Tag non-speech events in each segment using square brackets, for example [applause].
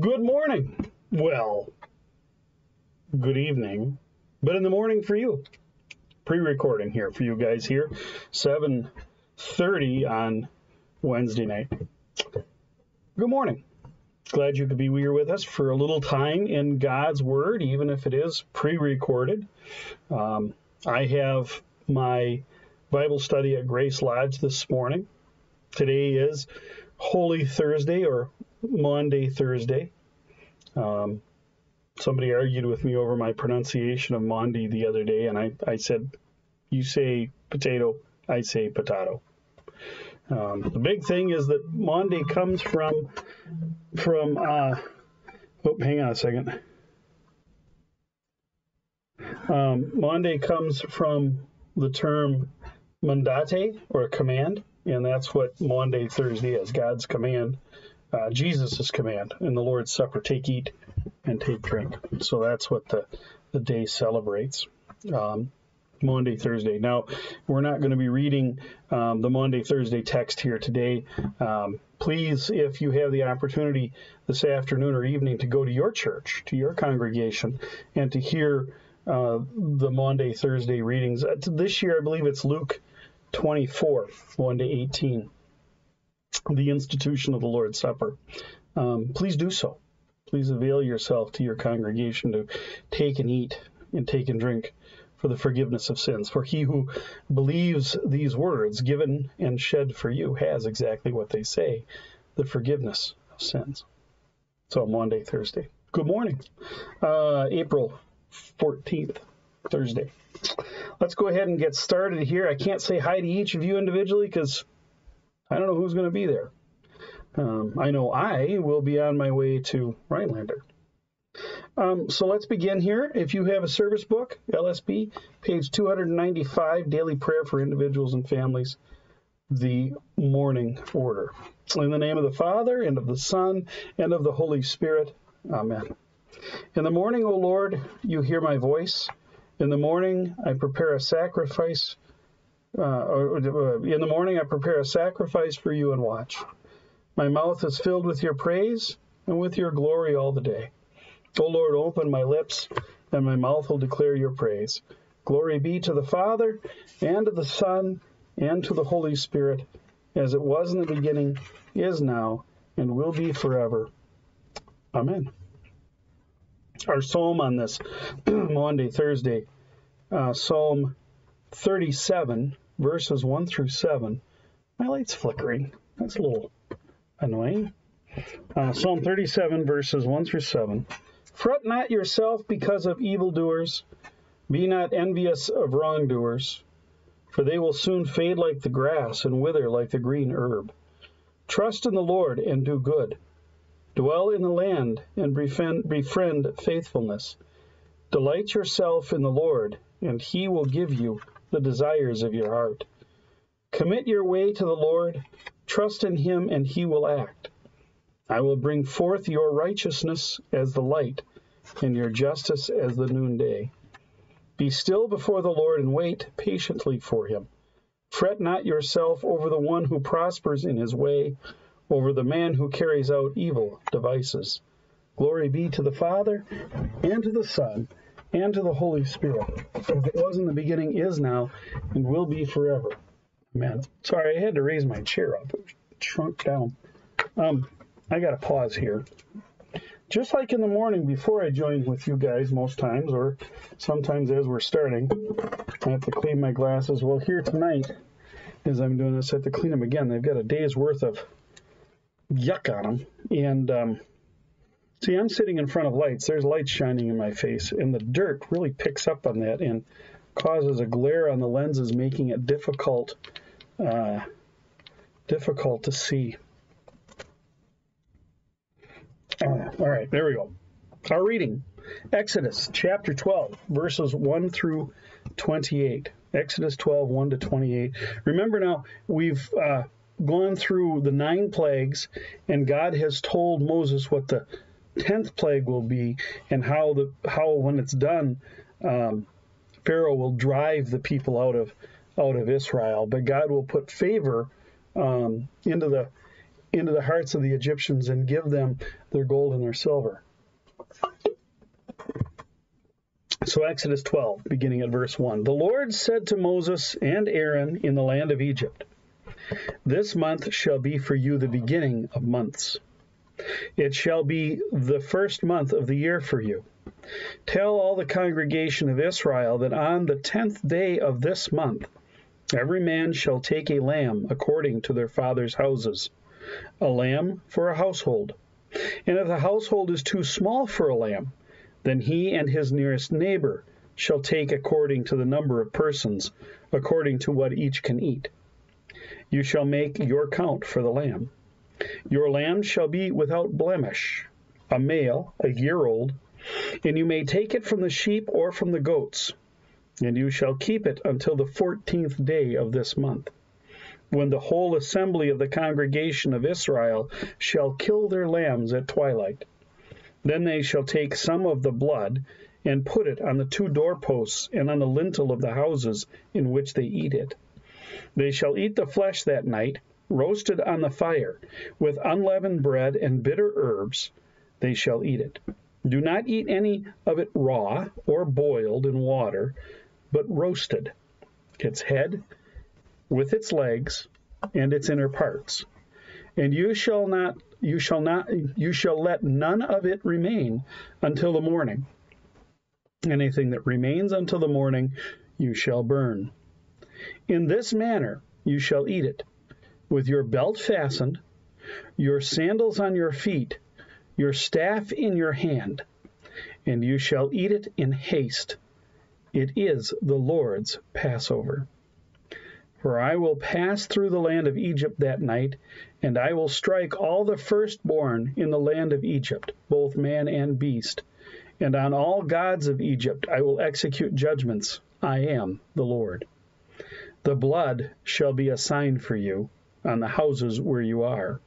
Good morning. Well, good evening, but in the morning for you. Pre-recording here for you guys here, 7:30 on Wednesday night. Good morning. Glad you could be here with us for a little time in God's Word, even if it is pre-recorded. Um, I have my Bible study at Grace Lodge this morning. Today is Holy Thursday or Maundy Thursday. Um, somebody argued with me over my pronunciation of Maundy the other day, and I, I said, You say potato, I say potato. Um, the big thing is that Maundy comes from, from, uh, oh, hang on a second. Um, Maundy comes from the term mandate or command, and that's what Maundy Thursday is God's command uh, Jesus' command in the Lord's Supper take, eat, and take drink. So that's what the, the day celebrates. Um, Maundy, Thursday. Now, we're not going to be reading um, the Maundy, Thursday text here today. Um, please, if you have the opportunity this afternoon or evening to go to your church, to your congregation, and to hear uh, the Maundy, Thursday readings. Uh, this year, I believe it's Luke 24, 1 to 18 the institution of the Lord's Supper, um, please do so. Please avail yourself to your congregation to take and eat and take and drink for the forgiveness of sins. For he who believes these words, given and shed for you, has exactly what they say the forgiveness of sins. So, Maundy, Thursday. Good morning. Uh, April 14th, Thursday. Let's go ahead and get started here. I can't say hi to each of you individually because I don't know who's going to be there. Um, I know I will be on my way to Rhinelander. Um, so let's begin here. If you have a service book, LSB, page 295, Daily Prayer for Individuals and Families, the morning order. In the name of the Father, and of the Son, and of the Holy Spirit. Amen. In the morning, O Lord, you hear my voice. In the morning, I prepare a sacrifice uh, uh, in the morning I prepare a sacrifice for you and watch. My mouth is filled with your praise and with your glory all the day. O Lord, open my lips, and my mouth will declare your praise. Glory be to the Father, and to the Son, and to the Holy Spirit, as it was in the beginning, is now, and will be forever. Amen. Our psalm on this [clears throat] Maundy, Thursday, uh, Psalm 37, verses 1 through 7. My light's flickering. That's a little annoying. Uh, Psalm 37, verses 1 through 7. Fret not yourself because of evildoers. Be not envious of wrongdoers, for they will soon fade like the grass and wither like the green herb. Trust in the Lord and do good. Dwell in the land and befriend, befriend faithfulness. Delight yourself in the Lord, and he will give you the desires of your heart. Commit your way to the Lord, trust in him, and he will act. I will bring forth your righteousness as the light, and your justice as the noonday. Be still before the Lord and wait patiently for him. Fret not yourself over the one who prospers in his way, over the man who carries out evil devices. Glory be to the Father, and to the Son, and to the Holy Spirit, as it was in the beginning, is now, and will be forever. Amen. Sorry, I had to raise my chair up. It shrunk down. Um, I got to pause here. Just like in the morning before I join with you guys most times, or sometimes as we're starting, I have to clean my glasses. Well, here tonight, as I'm doing this, I have to clean them again. They've got a day's worth of yuck on them. And um, See, I'm sitting in front of lights. There's light shining in my face, and the dirt really picks up on that and causes a glare on the lenses, making it difficult, uh, difficult to see. Uh, all right, there we go. Our reading, Exodus chapter 12, verses 1 through 28. Exodus 12, 1 to 28. Remember now, we've uh, gone through the nine plagues, and God has told Moses what the tenth plague will be, and how the how when it's done, um, Pharaoh will drive the people out of out of Israel. But God will put favor um, into the into the hearts of the Egyptians and give them their gold and their silver. So, Exodus 12, beginning at verse 1. The Lord said to Moses and Aaron in the land of Egypt, This month shall be for you the beginning of months. It shall be the first month of the year for you. Tell all the congregation of Israel that on the tenth day of this month every man shall take a lamb according to their fathers' houses, a lamb for a household. And if the household is too small for a lamb, then he and his nearest neighbor shall take according to the number of persons, according to what each can eat. You shall make your count for the lamb. Your lamb shall be without blemish, a male, a year old, and you may take it from the sheep or from the goats, and you shall keep it until the fourteenth day of this month, when the whole assembly of the congregation of Israel shall kill their lambs at twilight. Then they shall take some of the blood and put it on the two doorposts and on the lintel of the houses in which they eat it. They shall eat the flesh that night, roasted on the fire, with unleavened bread and bitter herbs. They shall eat it. Do not eat any of it raw or boiled in water, but roasted, its head with its legs and its inner parts. And you shall not you shall not you shall let none of it remain until the morning. Anything that remains until the morning you shall burn. In this manner you shall eat it, with your belt fastened, your sandals on your feet, your staff in your hand, and you shall eat it in haste. It is the Lord's Passover. For I will pass through the land of Egypt that night, and I will strike all the firstborn in the land of Egypt, both man and beast. And on all gods of Egypt I will execute judgments. I am the Lord. The blood shall be a sign for you on the houses where you are.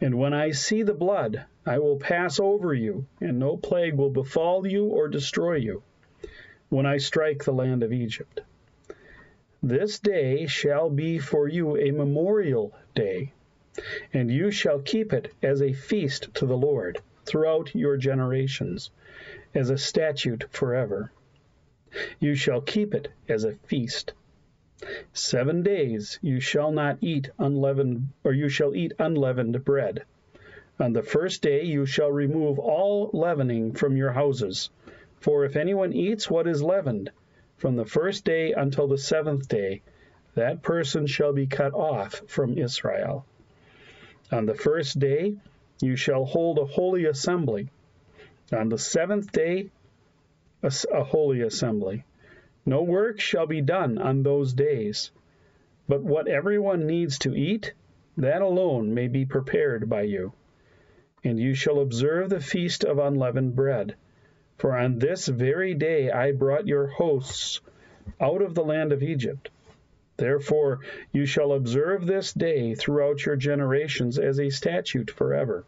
And when I see the blood, I will pass over you, and no plague will befall you or destroy you when I strike the land of Egypt. This day shall be for you a memorial day, and you shall keep it as a feast to the Lord throughout your generations, as a statute forever. You shall keep it as a feast. Seven days you shall not eat unleavened, or you shall eat unleavened bread. On the first day you shall remove all leavening from your houses. For if anyone eats what is leavened, from the first day until the seventh day, that person shall be cut off from Israel. On the first day you shall hold a holy assembly. On the seventh day, a, a holy assembly. No work shall be done on those days, but what everyone needs to eat, that alone may be prepared by you. And you shall observe the feast of unleavened bread for on this very day I brought your hosts out of the land of Egypt. Therefore you shall observe this day throughout your generations as a statute forever.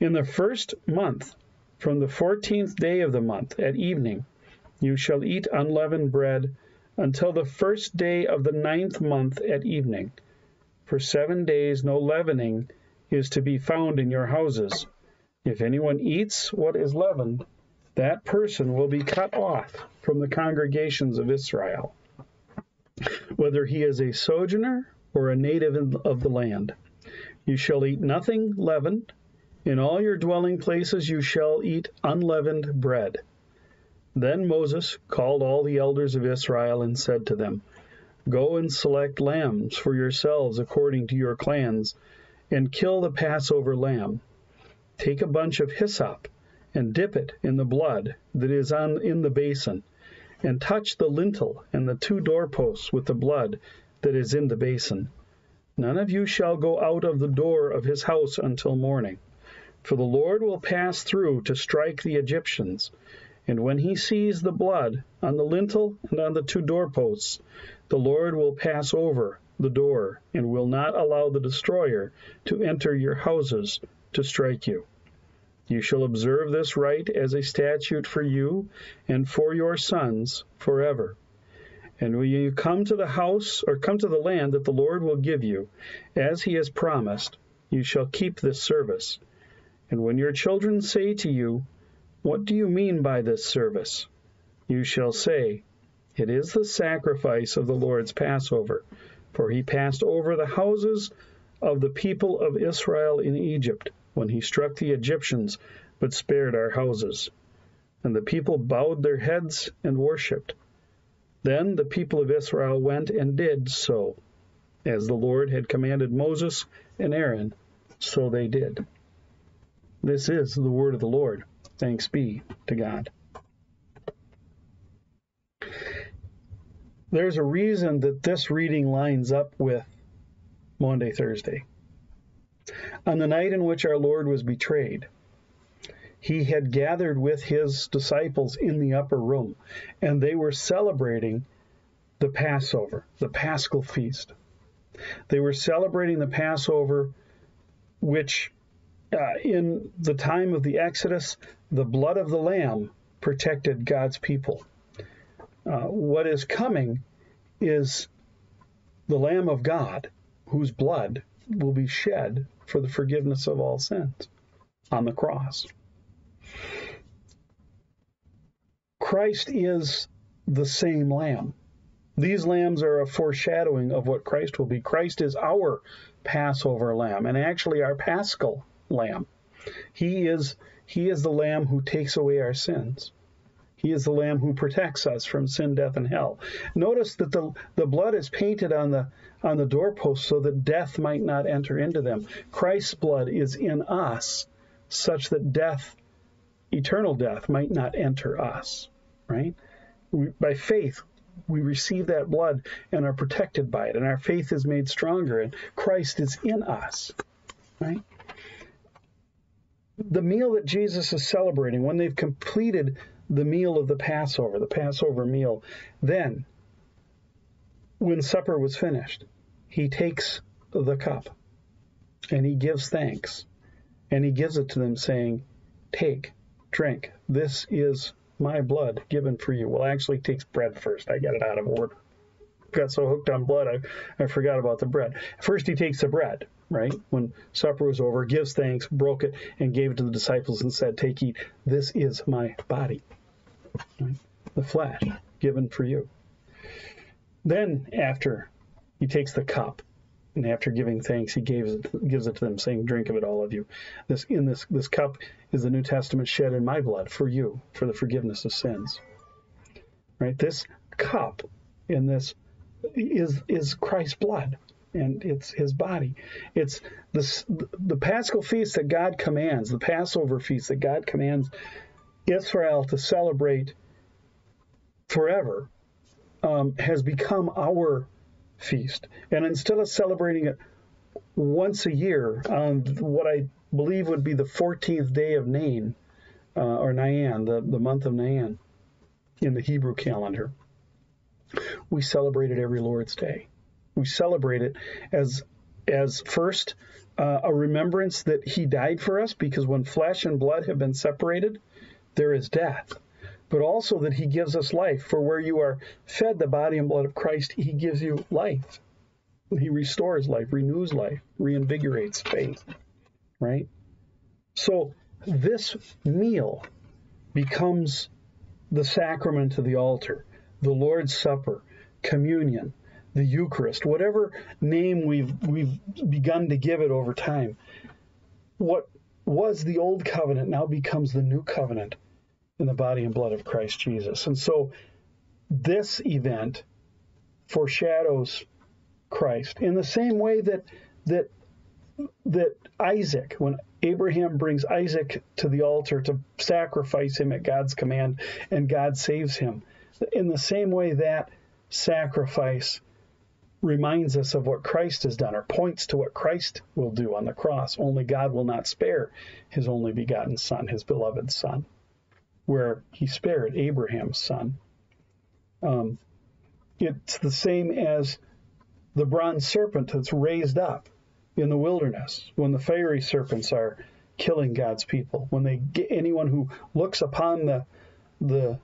In the first month, from the fourteenth day of the month at evening, you shall eat unleavened bread until the first day of the ninth month at evening. For seven days no leavening is to be found in your houses. If anyone eats what is leavened, that person will be cut off from the congregations of Israel, whether he is a sojourner or a native of the land. You shall eat nothing leavened. In all your dwelling places you shall eat unleavened bread. Then Moses called all the elders of Israel and said to them, Go and select lambs for yourselves according to your clans, and kill the Passover lamb. Take a bunch of hyssop and dip it in the blood that is on in the basin, and touch the lintel and the two doorposts with the blood that is in the basin. None of you shall go out of the door of his house until morning, for the Lord will pass through to strike the Egyptians. And when he sees the blood on the lintel and on the two doorposts, the Lord will pass over the door and will not allow the destroyer to enter your houses to strike you. You shall observe this rite as a statute for you and for your sons forever. And when you come to the house or come to the land that the Lord will give you, as he has promised, you shall keep this service. And when your children say to you, What do you mean by this service? You shall say, It is the sacrifice of the Lord's Passover, for he passed over the houses of the people of Israel in Egypt, when he struck the Egyptians, but spared our houses. And the people bowed their heads and worshipped. Then the people of Israel went and did so, as the Lord had commanded Moses and Aaron, so they did. This is the word of the Lord. Thanks be to God. There's a reason that this reading lines up with Maundy, Thursday. On the night in which our Lord was betrayed, he had gathered with his disciples in the upper room, and they were celebrating the Passover, the Paschal feast. They were celebrating the Passover, which uh, in the time of the Exodus, the blood of the Lamb protected God's people. Uh, what is coming is the Lamb of God, whose blood will be shed for the forgiveness of all sins on the cross. Christ is the same Lamb. These lambs are a foreshadowing of what Christ will be. Christ is our Passover lamb and actually our paschal lamb. He is he is the lamb who takes away our sins. He is the lamb who protects us from sin, death, and hell. Notice that the, the blood is painted on the on the doorpost so that death might not enter into them. Christ's blood is in us such that death, eternal death, might not enter us. Right? We, by faith, we receive that blood and are protected by it, and our faith is made stronger, and Christ is in us. Right? The meal that Jesus is celebrating, when they've completed the meal of the Passover, the Passover meal, then, when supper was finished, he takes the cup and he gives thanks and he gives it to them, saying, Take, drink. This is my blood given for you. Well, actually, takes bread first. I got it out of order. Got so hooked on blood, I, I forgot about the bread. First, he takes the bread, right? When supper was over, gives thanks, broke it, and gave it to the disciples and said, Take, eat. This is my body, right? the flesh given for you. Then, after he takes the cup, and after giving thanks, he gives it, gives it to them, saying, "Drink of it, all of you. This in this this cup is the New Testament shed in my blood for you, for the forgiveness of sins." Right? This cup in this is is Christ's blood, and it's His body. It's the the Paschal feast that God commands, the Passover feast that God commands Israel to celebrate forever, um, has become our feast. And instead of celebrating it once a year on what I believe would be the 14th day of Nain, uh, or Nian, the, the month of Nian in the Hebrew calendar, we celebrate it every Lord's Day. We celebrate it as as first uh, a remembrance that He died for us, because when flesh and blood have been separated, there is death but also that he gives us life. For where you are fed the body and blood of Christ, he gives you life. He restores life, renews life, reinvigorates faith, right? So this meal becomes the sacrament of the altar, the Lord's Supper, communion, the Eucharist, whatever name we've we've begun to give it over time. What was the old covenant now becomes the new covenant in the body and blood of Christ Jesus. And so this event foreshadows Christ in the same way that that that Isaac, when Abraham brings Isaac to the altar to sacrifice him at God's command, and God saves him, in the same way that sacrifice reminds us of what Christ has done or points to what Christ will do on the cross. Only God will not spare his only begotten Son, his beloved Son where he spared Abraham's son. Um, it's the same as the bronze serpent that's raised up in the wilderness when the fiery serpents are killing God's people. When they get anyone who looks upon the the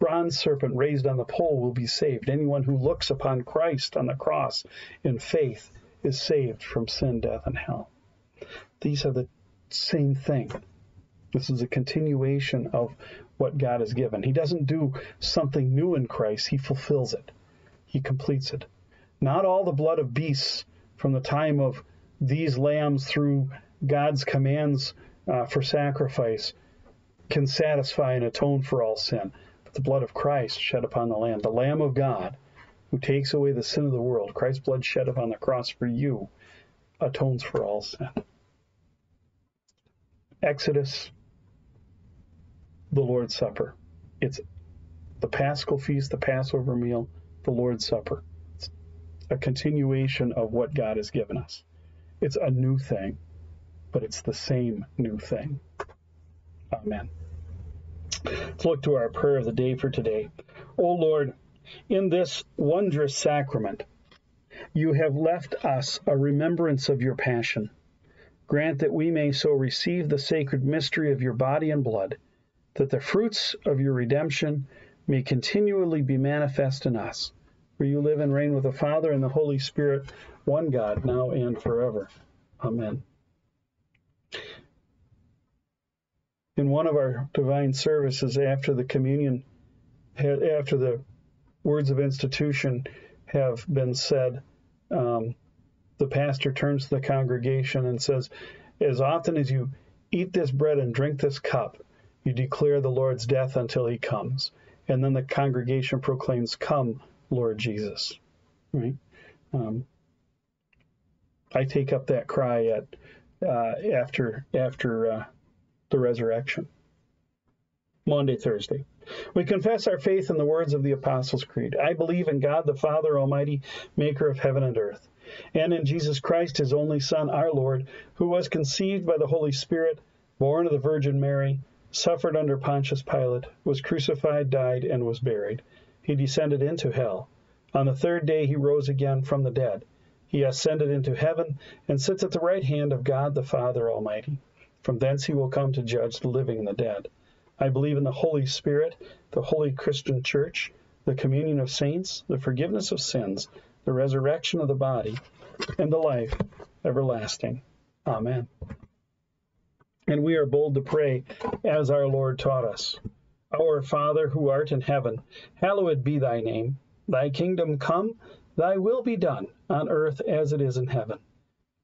bronze serpent raised on the pole will be saved. Anyone who looks upon Christ on the cross in faith is saved from sin, death, and hell. These are the same thing. This is a continuation of what God has given. He doesn't do something new in Christ, He fulfills it, He completes it. Not all the blood of beasts from the time of these lambs through God's commands uh, for sacrifice can satisfy and atone for all sin. The blood of Christ shed upon the Lamb, the Lamb of God, who takes away the sin of the world, Christ's blood shed upon the cross for you, atones for all sin. Exodus, the Lord's Supper. It's the Paschal feast, the Passover meal, the Lord's Supper. It's a continuation of what God has given us. It's a new thing, but it's the same new thing. Amen. Let's look to our prayer of the day for today. O Lord, in this wondrous sacrament, you have left us a remembrance of your passion. Grant that we may so receive the sacred mystery of your body and blood, that the fruits of your redemption may continually be manifest in us. For you live and reign with the Father and the Holy Spirit, one God, now and forever. Amen. In one of our divine services after the communion, after the words of institution have been said, um, the pastor turns to the congregation and says, As often as you eat this bread and drink this cup, you declare the Lord's death until he comes. And then the congregation proclaims, Come, Lord Jesus. Right? Um, I take up that cry at uh, after after uh, the resurrection. Maundy, Thursday. We confess our faith in the words of the Apostles' Creed. I believe in God the Father Almighty, maker of heaven and earth, and in Jesus Christ, his only Son, our Lord, who was conceived by the Holy Spirit, born of the Virgin Mary, suffered under Pontius Pilate, was crucified, died, and was buried. He descended into hell. On the third day he rose again from the dead. He ascended into heaven and sits at the right hand of God the Father Almighty. From thence he will come to judge the living and the dead. I believe in the Holy Spirit, the holy Christian church, the communion of saints, the forgiveness of sins, the resurrection of the body, and the life everlasting. Amen. And we are bold to pray as our Lord taught us. Our Father who art in heaven, hallowed be thy name. Thy kingdom come, thy will be done, on earth as it is in heaven.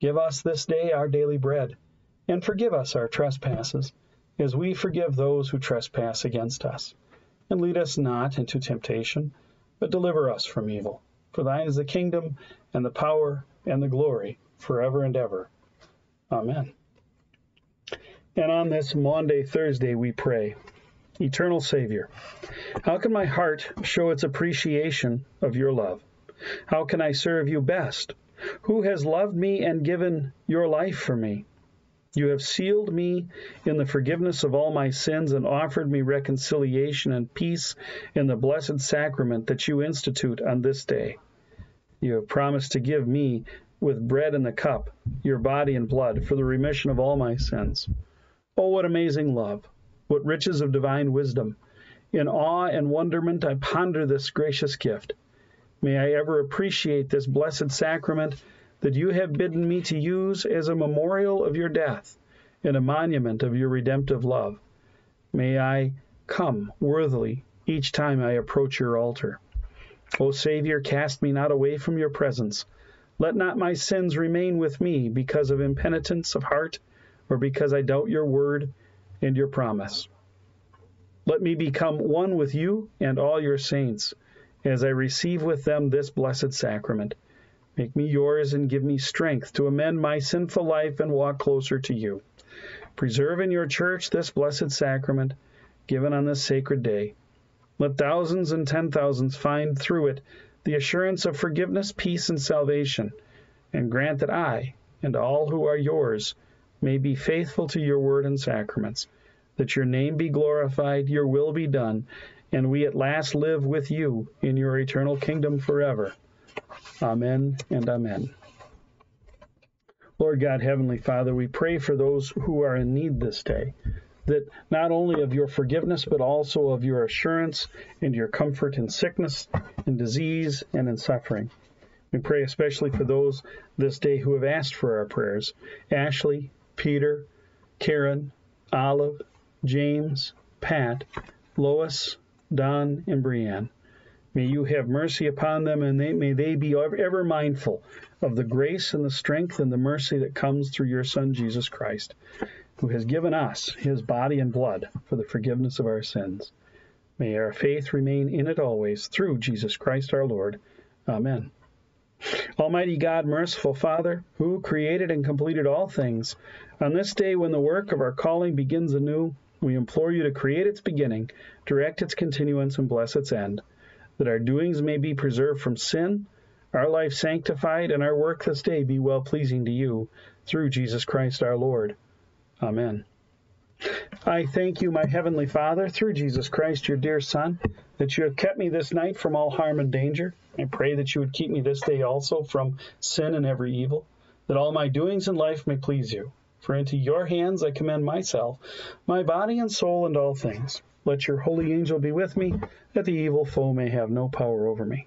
Give us this day our daily bread and forgive us our trespasses, as we forgive those who trespass against us. And lead us not into temptation, but deliver us from evil. For thine is the kingdom, and the power, and the glory, forever and ever. Amen. And on this Maundy, Thursday, we pray Eternal Savior, how can my heart show its appreciation of your love? How can I serve you best? Who has loved me and given your life for me? You have sealed me in the forgiveness of all my sins and offered me reconciliation and peace in the blessed sacrament that you institute on this day. You have promised to give me, with bread and the cup, your body and blood for the remission of all my sins. Oh, what amazing love! What riches of divine wisdom! In awe and wonderment, I ponder this gracious gift. May I ever appreciate this blessed sacrament that you have bidden me to use as a memorial of your death and a monument of your redemptive love. May I come worthily each time I approach your altar. O Savior, cast me not away from your presence. Let not my sins remain with me because of impenitence of heart or because I doubt your word and your promise. Let me become one with you and all your saints as I receive with them this blessed sacrament. Make me yours and give me strength to amend my sinful life and walk closer to you. Preserve in your church this blessed sacrament given on this sacred day. Let thousands and ten thousands find through it the assurance of forgiveness, peace, and salvation, and grant that I and all who are yours may be faithful to your word and sacraments, that your name be glorified, your will be done, and we at last live with you in your eternal kingdom forever. Amen and amen. Lord God, Heavenly Father, we pray for those who are in need this day, that not only of your forgiveness, but also of your assurance and your comfort in sickness, in disease, and in suffering. We pray especially for those this day who have asked for our prayers Ashley, Peter, Karen, Olive, James, Pat, Lois, Don, and Brianne. May you have mercy upon them, and they, may they be ever mindful of the grace and the strength and the mercy that comes through your Son, Jesus Christ, who has given us his body and blood for the forgiveness of our sins. May our faith remain in it always, through Jesus Christ our Lord. Amen. Almighty God, merciful Father, who created and completed all things, on this day when the work of our calling begins anew, we implore you to create its beginning, direct its continuance, and bless its end that our doings may be preserved from sin, our life sanctified, and our work this day be well pleasing to you, through Jesus Christ our Lord. Amen. I thank you, my heavenly Father, through Jesus Christ, your dear Son, that you have kept me this night from all harm and danger. I pray that you would keep me this day also from sin and every evil, that all my doings in life may please you. For into your hands I commend myself, my body and soul, and all things. Let your holy angel be with me, that the evil foe may have no power over me.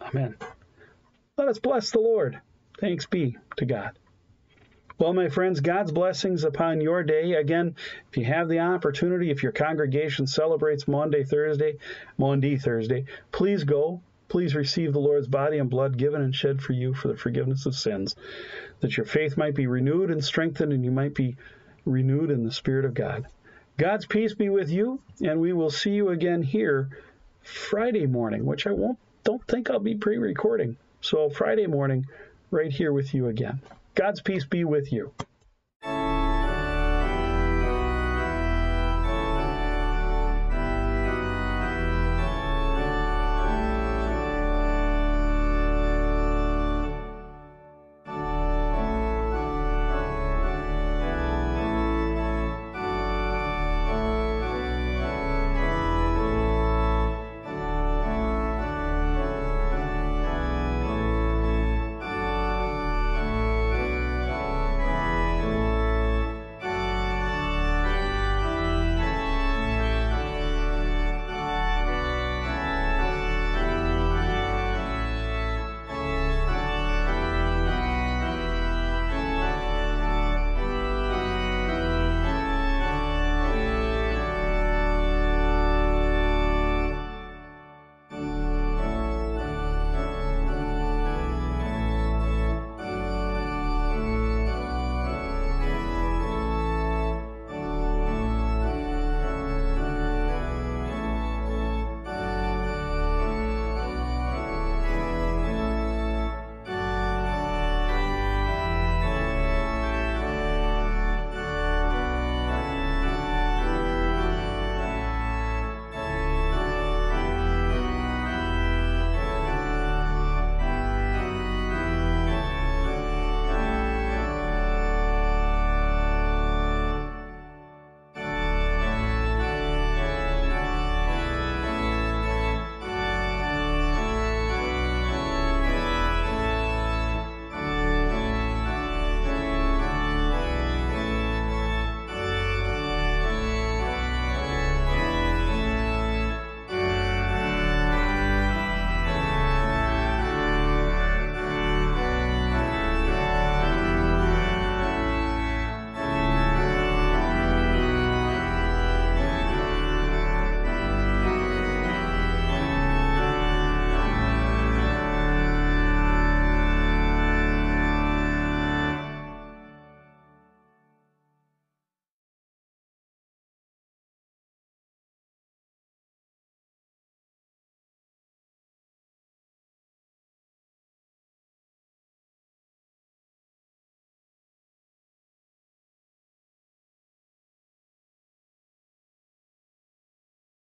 Amen. Let us bless the Lord. Thanks be to God. Well, my friends, God's blessings upon your day. Again, if you have the opportunity, if your congregation celebrates Maundy, Thursday, Maundy, Thursday, please go. Please receive the Lord's body and blood given and shed for you for the forgiveness of sins, that your faith might be renewed and strengthened, and you might be renewed in the Spirit of God. God's peace be with you, and we will see you again here Friday morning, which I won't don't think I'll be pre-recording. So Friday morning, right here with you again. God's peace be with you.